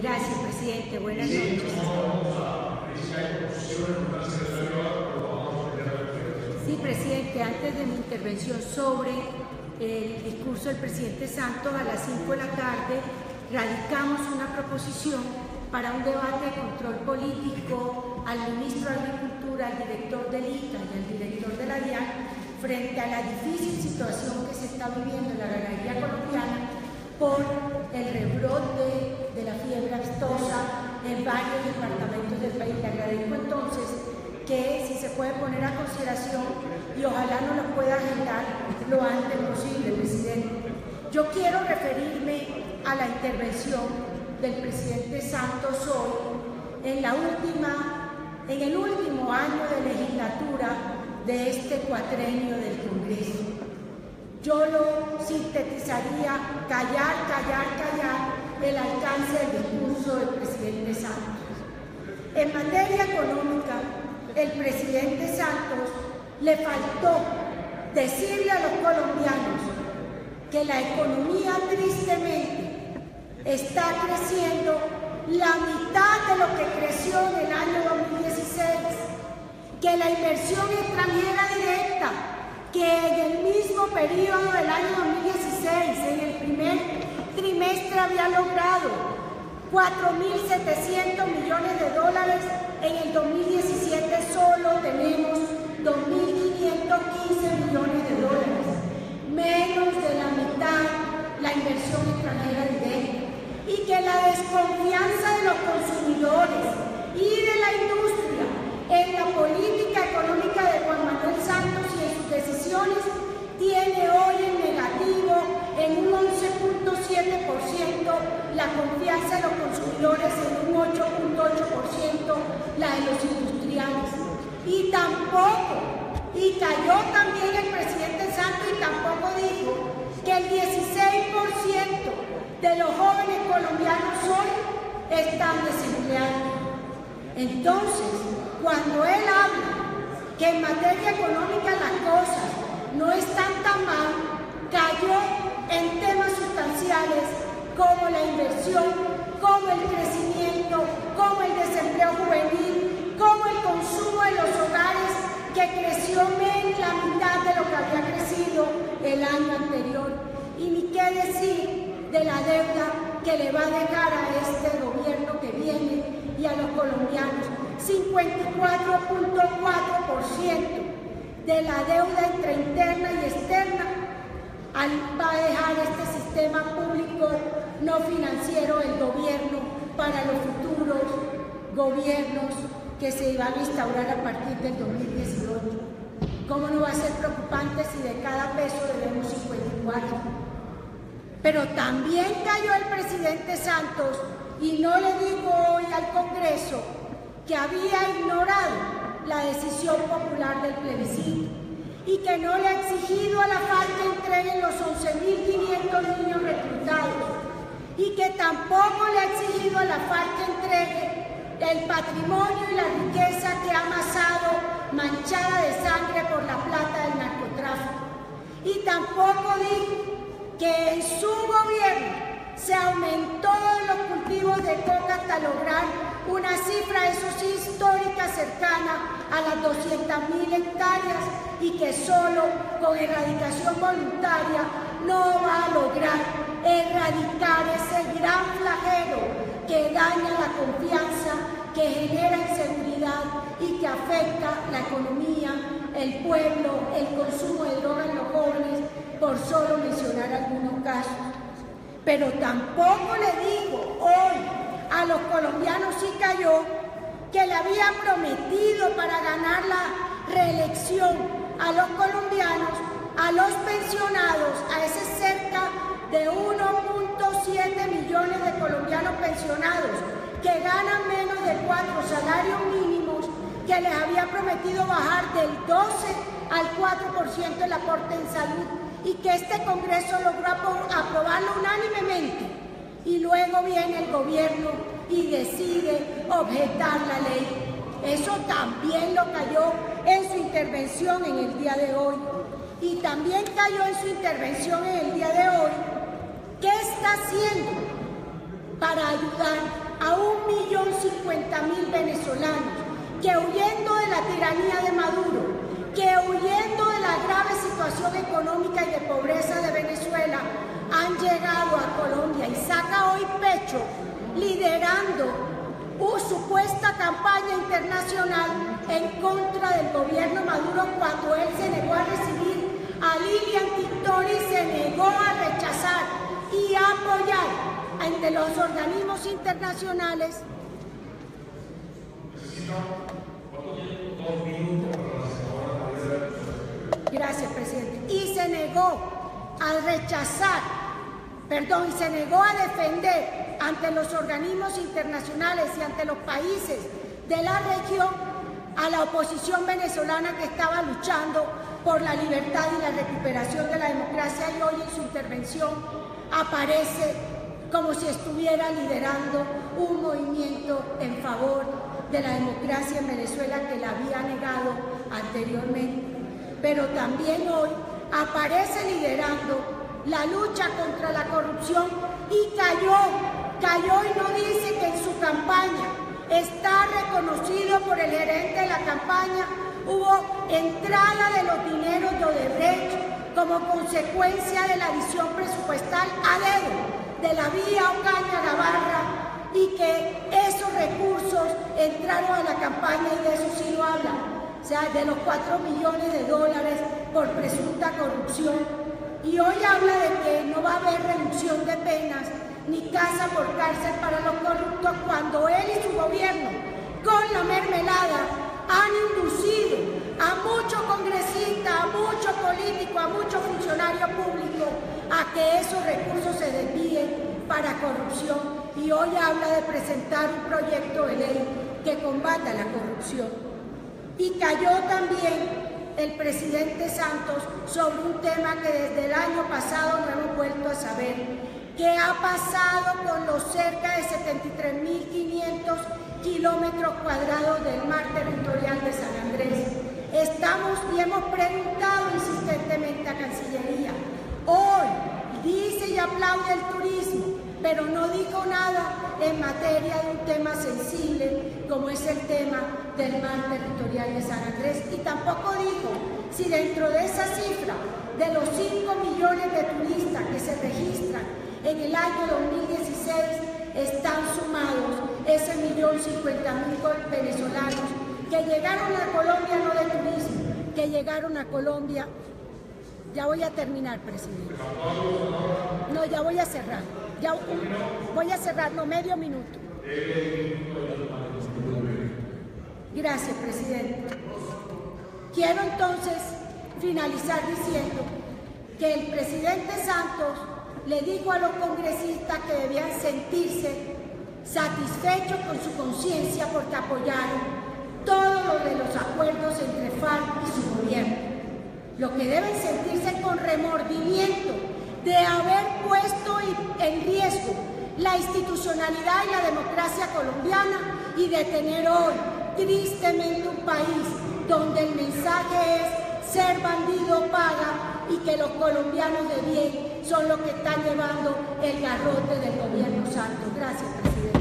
Gracias, presidente. Buenas noches. Sí, presidente, antes de mi intervención sobre el discurso del presidente Santos a las 5 de la tarde, radicamos una proposición para un debate de control político al ministro de Agricultura, al director del ICA y al director de la DIAN frente a la difícil situación que se está viviendo en la ganadería colombiana por el rebrote de la fiebre aftosa en varios departamentos del país. Le agradezco entonces que si se puede poner a consideración y ojalá no lo pueda agendar lo antes posible, presidente. Yo quiero referirme a la intervención del presidente Santos hoy en la última, en el último año de legislatura de este cuatrenio del Congreso. Yo lo sintetizaría callar, callar, callar el alcance del discurso del presidente Santos. En materia económica, el presidente Santos le faltó decirle a los colombianos que la economía tristemente está creciendo la mitad de lo que creció en el año 2016, que la inversión extranjera directa que en el mismo periodo del año 2016, en el primer trimestre, había logrado 4.700 millones de dólares, en el 2017 solo tenemos 2.515 millones de dólares, menos de la mitad la inversión extranjera directa, y que la desconfianza de los consumidores y de la industria en la política económica de Juan Manuel Santos decisiones tiene hoy en negativo en un 11.7% la confianza de los consumidores, en un 8.8% la de los industriales. Y tampoco, y cayó también el presidente Santos y tampoco dijo que el 16% de los jóvenes colombianos hoy están desempleados. Entonces, cuando él habla que en materia económica las cosas no están tan mal, cayó en temas sustanciales como la inversión, como el crecimiento, como el desempleo juvenil, de los hogares que creció menos la mitad de lo que había crecido el año anterior. Y ni qué decir de la deuda que le va a dejar a este gobierno que viene y a los colombianos 54.4% de la deuda entre interna y externa va a dejar este sistema público no financiero del gobierno para los futuros gobiernos que se van a instaurar a partir del 2018. ¿Cómo no va a ser preocupante si de cada peso debemos 54? Pero también cayó el presidente Santos y no le digo hoy al Congreso que había ignorado la decisión popular del plebiscito y que no le ha exigido a la FARC que entreguen los 11.500 niños reclutados y que tampoco le ha exigido a la FARC que entregue el patrimonio y la riqueza que ha amasado manchada de sangre por la plata del narcotráfico. Y tampoco dijo que en su gobierno se aumentó los cultivos de coca hasta lograr una cifra, eso sí, histórica cercana a las 200.000 hectáreas y que solo con erradicación voluntaria no va a lograr erradicar ese gran flagelo que daña la confianza, que genera inseguridad y que afecta la economía, el pueblo, el consumo de drogas en los jóvenes, por solo mencionar algunos casos. Pero tampoco le digo hoy a los colombianos sí cayó que le había prometido para ganar la reelección a los colombianos, que ganan menos de cuatro salarios mínimos, que les había prometido bajar del 12 al 4% el aporte en salud y que este Congreso logró aprobarlo unánimemente. Y luego viene el gobierno y decide objetar la ley. Eso también lo cayó en su intervención en el día de hoy. Y también cayó en su intervención en el día de hoy. ¿Qué está haciendo para ayudar 1.050.000 venezolanos que huyendo de la tiranía de Maduro, que huyendo de la grave situación económica y de pobreza de Venezuela, han llegado a Colombia y saca hoy pecho liderando una supuesta campaña internacional en contra del gobierno Maduro cuando él se negó a recibir a Lilian Tintori, se negó a rechazar y apoyar ante los organismos internacionales. Gracias, presidente. Y se negó a rechazar, perdón, y se negó a defender ante los organismos internacionales y ante los países de la región a la oposición venezolana que estaba luchando por la libertad y la recuperación de la democracia y hoy en su intervención aparece como si estuviera liderando un movimiento en favor de la democracia en Venezuela que la había negado anteriormente. Pero también hoy aparece liderando la lucha contra la corrupción y cayó, cayó y no dice que en su campaña está reconocido por el gerente de la campaña, hubo entrada de los dineros de Odebrecht como consecuencia de la visión presupuestal a dedo de la vía Ocaña Navarra y que esos recursos entraron a la campaña y de eso sí lo habla, o sea, de los 4 millones de dólares por presunta corrupción. Y hoy habla de que no va a haber reducción de penas ni casa por cárcel para los corruptos cuando él y su gobierno con la mermelada han inducido a muchos congresistas, a muchos políticos, a muchos funcionarios públicos a que esos recursos se desvíen para corrupción y hoy habla de presentar un proyecto de ley que combata la corrupción. Y cayó también el presidente Santos sobre un tema que desde el año pasado no hemos vuelto a saber. ¿Qué ha pasado con los cerca de 73.500 kilómetros cuadrados del mar territorial de San Andrés? Estamos y hemos preguntado insistentemente a Cancillería. Hoy dice y aplaude el pero no dijo nada en materia de un tema sensible como es el tema del mar territorial de San Andrés. Y tampoco dijo si dentro de esa cifra de los 5 millones de turistas que se registran en el año 2016 están sumados ese millón cincuenta mil venezolanos que llegaron a Colombia no de turismo, que llegaron a Colombia. Ya voy a terminar, presidente. No, ya voy a cerrar. Voy a cerrar, no, medio minuto. Gracias, presidente. Quiero entonces finalizar diciendo que el presidente Santos le dijo a los congresistas que debían sentirse satisfechos con su conciencia porque apoyaron todo lo de los acuerdos entre FARC y su gobierno. Lo que deben sentirse con remordimiento de haber puesto en riesgo la institucionalidad y la democracia colombiana y de tener hoy tristemente un país donde el mensaje es ser bandido paga y que los colombianos de bien son los que están llevando el garrote del gobierno santo. Gracias, presidente.